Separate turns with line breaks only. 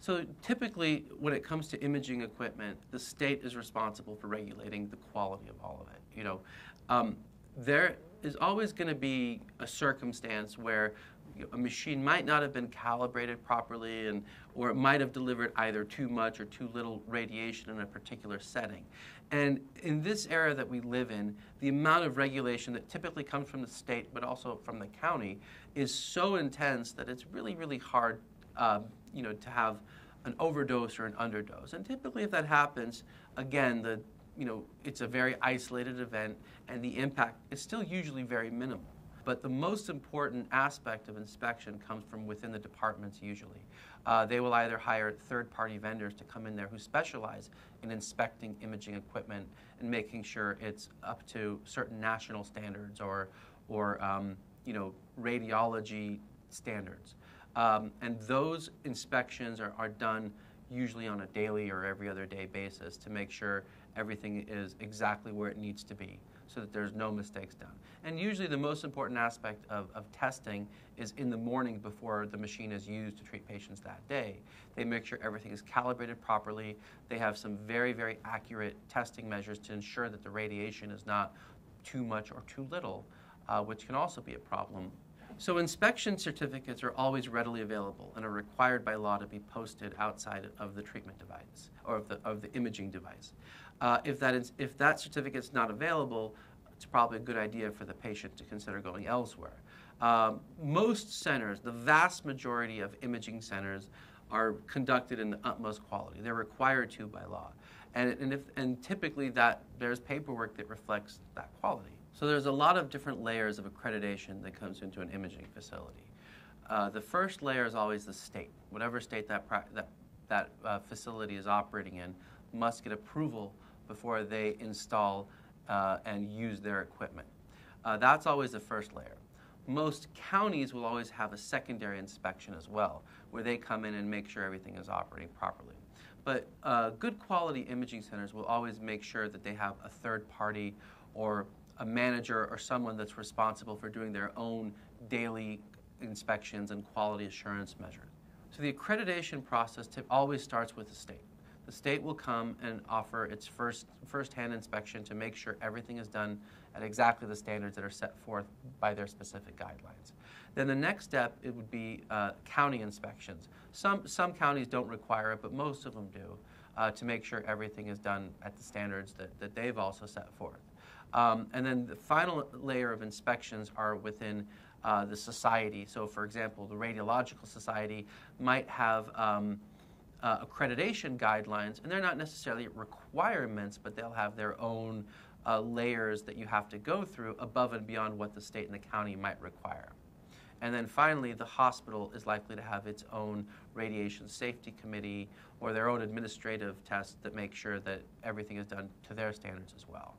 So typically, when it comes to imaging equipment, the state is responsible for regulating the quality of all of it. You know, um, there is always going to be a circumstance where you know, a machine might not have been calibrated properly, and or it might have delivered either too much or too little radiation in a particular setting. And in this era that we live in, the amount of regulation that typically comes from the state, but also from the county, is so intense that it's really, really hard, uh, you know, to have an overdose or an underdose. And typically, if that happens, again, the you know, it's a very isolated event, and the impact is still usually very minimal. But the most important aspect of inspection comes from within the departments usually. Uh, they will either hire third party vendors to come in there who specialize in inspecting imaging equipment and making sure it's up to certain national standards or, or um, you know, radiology standards. Um, and those inspections are, are done usually on a daily or every other day basis to make sure everything is exactly where it needs to be so that there's no mistakes done. And usually the most important aspect of, of testing is in the morning before the machine is used to treat patients that day. They make sure everything is calibrated properly. They have some very, very accurate testing measures to ensure that the radiation is not too much or too little, uh, which can also be a problem so inspection certificates are always readily available and are required by law to be posted outside of the treatment device or of the, of the imaging device. Uh, if, that is, if that certificate is not available, it's probably a good idea for the patient to consider going elsewhere. Um, most centers, the vast majority of imaging centers, are conducted in the utmost quality. They're required to by law. And, and, if, and typically that there's paperwork that reflects that quality. So there's a lot of different layers of accreditation that comes into an imaging facility. Uh, the first layer is always the state. Whatever state that, that, that uh, facility is operating in must get approval before they install uh, and use their equipment. Uh, that's always the first layer. Most counties will always have a secondary inspection as well, where they come in and make sure everything is operating properly. But uh, good quality imaging centers will always make sure that they have a third party or a manager or someone that's responsible for doing their own daily inspections and quality assurance measures. So the accreditation process always starts with the state. The state will come and offer its first first-hand inspection to make sure everything is done at exactly the standards that are set forth by their specific guidelines. Then the next step it would be uh, county inspections. Some some counties don't require it, but most of them do, uh, to make sure everything is done at the standards that, that they've also set forth. Um, and then the final layer of inspections are within uh, the society. So, for example, the Radiological Society might have um, uh, accreditation guidelines, and they're not necessarily requirements, but they'll have their own uh, layers that you have to go through above and beyond what the state and the county might require. And then finally, the hospital is likely to have its own radiation safety committee or their own administrative tests that make sure that everything is done to their standards as well.